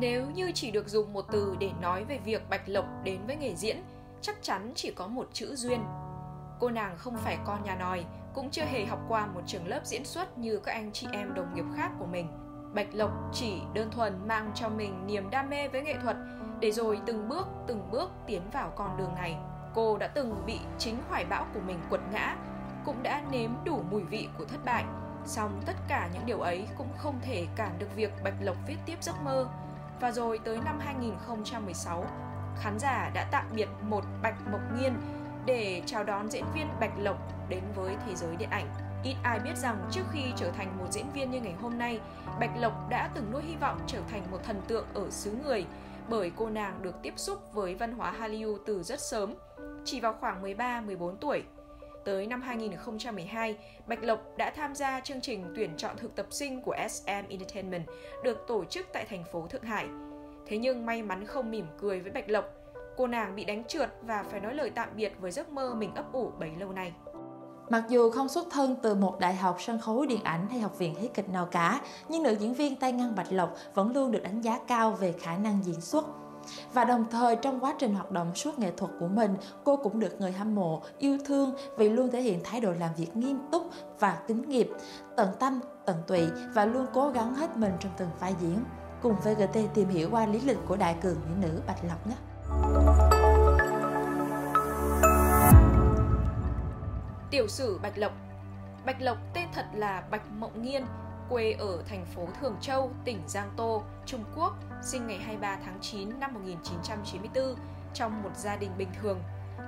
Nếu như chỉ được dùng một từ để nói về việc Bạch Lộc đến với nghề diễn, chắc chắn chỉ có một chữ duyên. Cô nàng không phải con nhà nòi, cũng chưa hề học qua một trường lớp diễn xuất như các anh chị em đồng nghiệp khác của mình. Bạch Lộc chỉ đơn thuần mang cho mình niềm đam mê với nghệ thuật để rồi từng bước từng bước tiến vào con đường này. Cô đã từng bị chính hoài bão của mình quật ngã, cũng đã nếm đủ mùi vị của thất bại. Song tất cả những điều ấy cũng không thể cản được việc Bạch Lộc viết tiếp giấc mơ. Và rồi tới năm 2016, khán giả đã tạm biệt một Bạch Mộc Nghiên để chào đón diễn viên Bạch Lộc đến với thế giới điện ảnh. Ít ai biết rằng trước khi trở thành một diễn viên như ngày hôm nay, Bạch Lộc đã từng nuôi hy vọng trở thành một thần tượng ở xứ người bởi cô nàng được tiếp xúc với văn hóa Hallyu từ rất sớm, chỉ vào khoảng 13-14 tuổi. Tới năm 2012, Bạch Lộc đã tham gia chương trình tuyển chọn thực tập sinh của SM Entertainment được tổ chức tại thành phố Thượng Hải. Thế nhưng may mắn không mỉm cười với Bạch Lộc, cô nàng bị đánh trượt và phải nói lời tạm biệt với giấc mơ mình ấp ủ bấy lâu nay. Mặc dù không xuất thân từ một đại học sân khấu điện ảnh hay học viện hí kịch nào cả, nhưng nữ diễn viên tay ngăn Bạch Lộc vẫn luôn được đánh giá cao về khả năng diễn xuất. Và đồng thời trong quá trình hoạt động suốt nghệ thuật của mình, cô cũng được người hâm mộ yêu thương vì luôn thể hiện thái độ làm việc nghiêm túc và tín nghiệp, tận tâm, tận tụy và luôn cố gắng hết mình trong từng vai diễn. Cùng VGT tìm hiểu qua lý lịch của đại cường mỹ nữ Bạch Lộc nhé. Tiểu sử Bạch Lộc Bạch Lộc tên thật là Bạch Mộng Nghiên, quê ở thành phố Thường Châu, tỉnh Giang Tô, Trung Quốc, sinh ngày 23 tháng 9 năm 1994 trong một gia đình bình thường.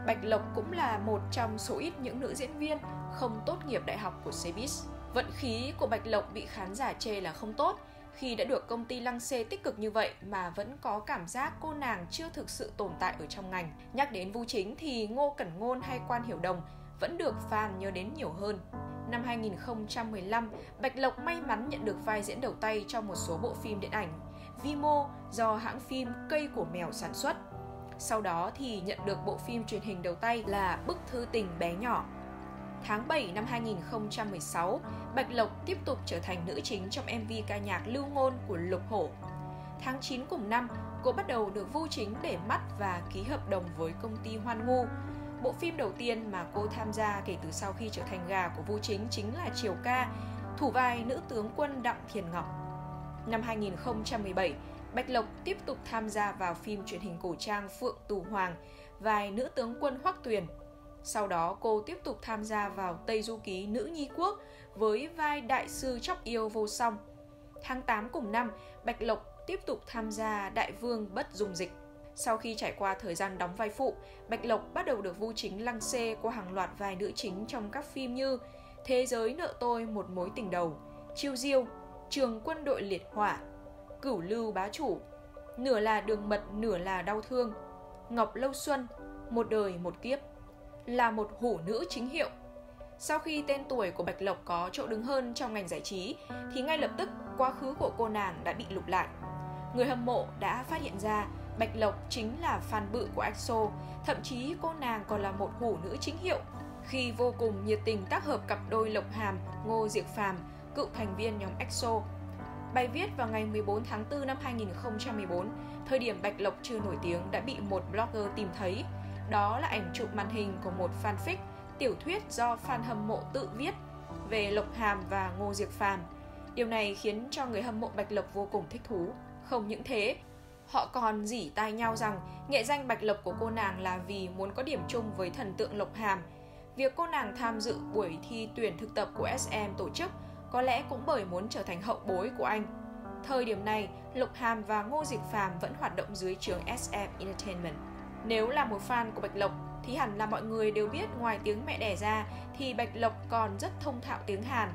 Bạch Lộc cũng là một trong số ít những nữ diễn viên không tốt nghiệp đại học của Cebis. Vận khí của Bạch Lộc bị khán giả chê là không tốt, khi đã được công ty Lăng Xê tích cực như vậy mà vẫn có cảm giác cô nàng chưa thực sự tồn tại ở trong ngành. Nhắc đến Vu Chính thì Ngô Cẩn Ngôn hay Quan Hiểu Đồng vẫn được fan nhớ đến nhiều hơn. Năm 2015, Bạch Lộc may mắn nhận được vai diễn đầu tay trong một số bộ phim điện ảnh Vimo do hãng phim Cây của Mèo sản xuất. Sau đó thì nhận được bộ phim truyền hình đầu tay là Bức thư tình bé nhỏ. Tháng 7 năm 2016, Bạch Lộc tiếp tục trở thành nữ chính trong MV ca nhạc Lưu Ngôn của Lục Hổ. Tháng 9 cùng năm, cô bắt đầu được Vu Chính để mắt và ký hợp đồng với công ty Hoan Ngu, Bộ phim đầu tiên mà cô tham gia kể từ sau khi trở thành gà của Vu Chính chính là Triều Ca, thủ vai nữ tướng quân Đặng Thiền Ngọc. Năm 2017, Bạch Lộc tiếp tục tham gia vào phim truyền hình cổ trang Phượng Tù Hoàng, vai nữ tướng quân Hoắc Tuyền. Sau đó cô tiếp tục tham gia vào Tây Du Ký Nữ Nhi Quốc với vai đại sư chóc yêu vô song. Tháng 8 cùng năm, Bạch Lộc tiếp tục tham gia Đại Vương Bất Dung Dịch. Sau khi trải qua thời gian đóng vai phụ, Bạch Lộc bắt đầu được vu chính lăng xê qua hàng loạt vai nữ chính trong các phim như Thế giới nợ tôi một mối tình đầu, Chiêu Diêu, Trường quân đội liệt hỏa, Cửu lưu bá chủ, Nửa là đường mật nửa là đau thương, Ngọc Lâu Xuân, Một đời một kiếp, là một hủ nữ chính hiệu. Sau khi tên tuổi của Bạch Lộc có chỗ đứng hơn trong ngành giải trí, thì ngay lập tức quá khứ của cô nàng đã bị lục lại. Người hâm mộ đã phát hiện ra Bạch Lộc chính là fan bự của EXO, thậm chí cô nàng còn là một hủ nữ chính hiệu khi vô cùng nhiệt tình tác hợp cặp đôi Lộc Hàm, Ngô Diệc Phàm, cựu thành viên nhóm EXO. Bài viết vào ngày 14 tháng 4 năm 2014, thời điểm Bạch Lộc chưa nổi tiếng đã bị một blogger tìm thấy. Đó là ảnh chụp màn hình của một fanfic, tiểu thuyết do fan hâm mộ tự viết về Lộc Hàm và Ngô Diệc Phàm. Điều này khiến cho người hâm mộ Bạch Lộc vô cùng thích thú. Không những thế, Họ còn dỉ tai nhau rằng nghệ danh Bạch Lộc của cô nàng là vì muốn có điểm chung với thần tượng Lộc Hàm. Việc cô nàng tham dự buổi thi tuyển thực tập của SM tổ chức có lẽ cũng bởi muốn trở thành hậu bối của anh. Thời điểm này, Lục Hàm và Ngô Diệc Phàm vẫn hoạt động dưới trường SM Entertainment. Nếu là một fan của Bạch Lộc thì hẳn là mọi người đều biết ngoài tiếng mẹ đẻ ra thì Bạch Lộc còn rất thông thạo tiếng Hàn.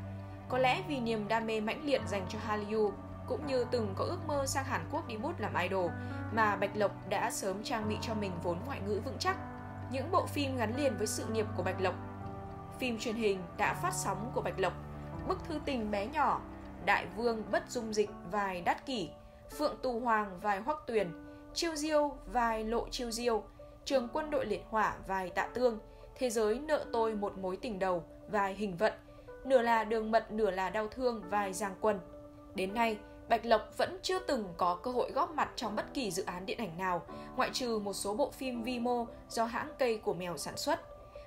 Có lẽ vì niềm đam mê mãnh liệt dành cho Hallyu cũng như từng có ước mơ sang Hàn Quốc đi bút làm idol mà Bạch Lộc đã sớm trang bị cho mình vốn ngoại ngữ vững chắc. Những bộ phim gắn liền với sự nghiệp của Bạch Lộc. Phim truyền hình đã phát sóng của Bạch Lộc, Bức thư tình bé nhỏ, Đại vương bất dung dịch vài đắt kỷ, Phượng Tù Hoàng vài hoắc tuyền, Chiêu Diêu vài lộ chiêu diêu, Trường quân đội liệt hỏa vài tạ tương, Thế giới nợ tôi một mối tình đầu vài hình vận, Nửa là đường mật nửa là đau thương vài giang quân. Đến nay, Bạch Lộc vẫn chưa từng có cơ hội góp mặt trong bất kỳ dự án điện ảnh nào, ngoại trừ một số bộ phim vi mô do hãng cây của mèo sản xuất.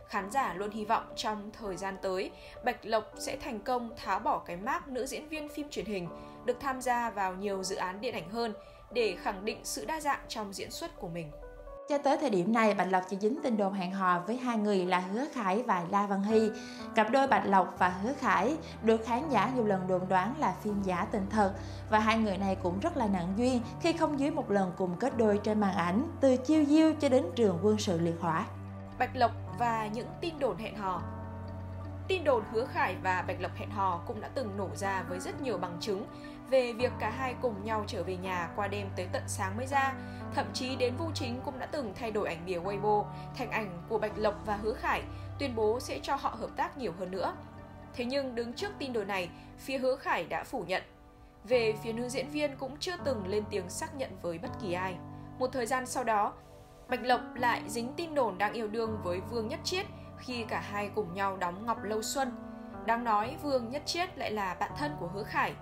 Khán giả luôn hy vọng trong thời gian tới, Bạch Lộc sẽ thành công tháo bỏ cái mác nữ diễn viên phim truyền hình, được tham gia vào nhiều dự án điện ảnh hơn để khẳng định sự đa dạng trong diễn xuất của mình. Cho tới thời điểm này, Bạch Lộc chỉ dính tin đồn hẹn hò với hai người là Hứa Khải và La Văn Hy. Cặp đôi Bạch Lộc và Hứa Khải được khán giả nhiều lần đồn đoán là phim giả tình thật và hai người này cũng rất là nặng duyên khi không dưới một lần cùng kết đôi trên màn ảnh từ chiêu diêu cho đến trường quân sự liệt hỏa. Bạch Lộc và những tin đồn hẹn hò Tin đồn Hứa Khải và Bạch Lộc hẹn hò cũng đã từng nổ ra với rất nhiều bằng chứng về việc cả hai cùng nhau trở về nhà qua đêm tới tận sáng mới ra. Thậm chí đến Vu Chính cũng đã từng thay đổi ảnh bìa Weibo thành ảnh của Bạch Lộc và Hứa Khải, tuyên bố sẽ cho họ hợp tác nhiều hơn nữa. Thế nhưng đứng trước tin đồn này, phía Hứa Khải đã phủ nhận. Về phía nữ diễn viên cũng chưa từng lên tiếng xác nhận với bất kỳ ai. Một thời gian sau đó, Bạch Lộc lại dính tin đồn đang yêu đương với Vương Nhất Chiết khi cả hai cùng nhau đóng Ngọc Lâu Xuân. Đáng nói Vương Nhất Chiết lại là bạn thân của Hứa Khải.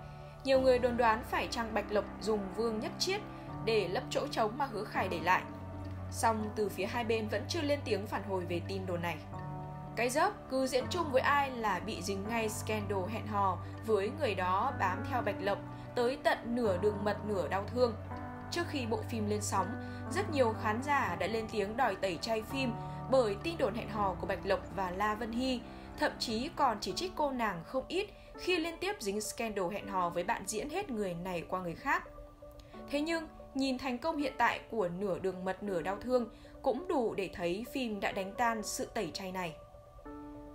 Nhiều người đồn đoán phải chăng Bạch Lộc dùng Vương Nhất Chiết để lấp chỗ trống mà Hứa Khải để lại. Song từ phía hai bên vẫn chưa lên tiếng phản hồi về tin đồn này. Cái dốc cứ diễn chung với ai là bị dính ngay scandal hẹn hò với người đó bám theo Bạch Lộc tới tận nửa đường mật nửa đau thương. Trước khi bộ phim lên sóng, rất nhiều khán giả đã lên tiếng đòi tẩy chay phim bởi tin đồn hẹn hò của Bạch Lộc và La Vân Hy, thậm chí còn chỉ trích cô nàng không ít khi liên tiếp dính scandal hẹn hò với bạn diễn hết người này qua người khác. Thế nhưng, nhìn thành công hiện tại của nửa đường mật nửa đau thương cũng đủ để thấy phim đã đánh tan sự tẩy chay này.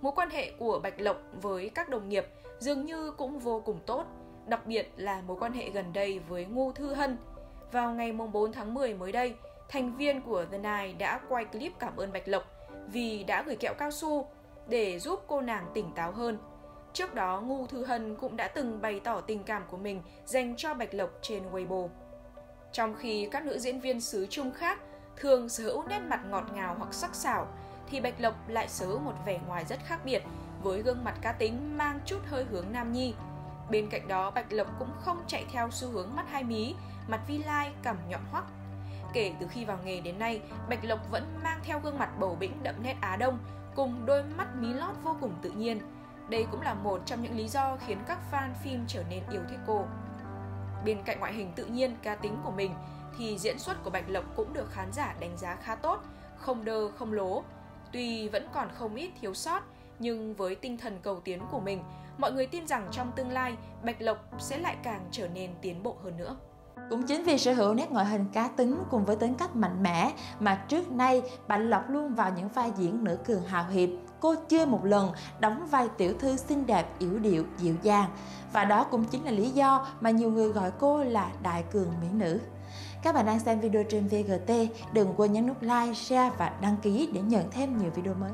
Mối quan hệ của Bạch Lộc với các đồng nghiệp dường như cũng vô cùng tốt, đặc biệt là mối quan hệ gần đây với Ngô Thư Hân. Vào ngày 4 tháng 10 mới đây, thành viên của The Nine đã quay clip cảm ơn Bạch Lộc vì đã gửi kẹo cao su để giúp cô nàng tỉnh táo hơn. Trước đó, Ngu Thư Hân cũng đã từng bày tỏ tình cảm của mình dành cho Bạch Lộc trên Weibo. Trong khi các nữ diễn viên xứ Trung khác thường sở hữu nét mặt ngọt ngào hoặc sắc sảo, thì Bạch Lộc lại sở hữu một vẻ ngoài rất khác biệt với gương mặt cá tính mang chút hơi hướng nam nhi. Bên cạnh đó, Bạch Lộc cũng không chạy theo xu hướng mắt hai mí, mặt vi lai, cằm nhọn hoắc Kể từ khi vào nghề đến nay, Bạch Lộc vẫn mang theo gương mặt bầu bĩnh đậm nét Á Đông cùng đôi mắt mí lót vô cùng tự nhiên. Đây cũng là một trong những lý do khiến các fan phim trở nên yêu thích cô. Bên cạnh ngoại hình tự nhiên, cá tính của mình, thì diễn xuất của Bạch Lộc cũng được khán giả đánh giá khá tốt, không đơ, không lố. Tuy vẫn còn không ít thiếu sót, nhưng với tinh thần cầu tiến của mình, mọi người tin rằng trong tương lai, Bạch Lộc sẽ lại càng trở nên tiến bộ hơn nữa. Cũng chính vì sở hữu nét ngoại hình cá tính cùng với tính cách mạnh mẽ mà trước nay Bạch Lộc luôn vào những vai diễn nữ cường hào hiệp. Cô chưa một lần đóng vai tiểu thư xinh đẹp, yểu điệu, dịu dàng. Và đó cũng chính là lý do mà nhiều người gọi cô là đại cường mỹ nữ. Các bạn đang xem video trên VGT, đừng quên nhấn nút like, share và đăng ký để nhận thêm nhiều video mới.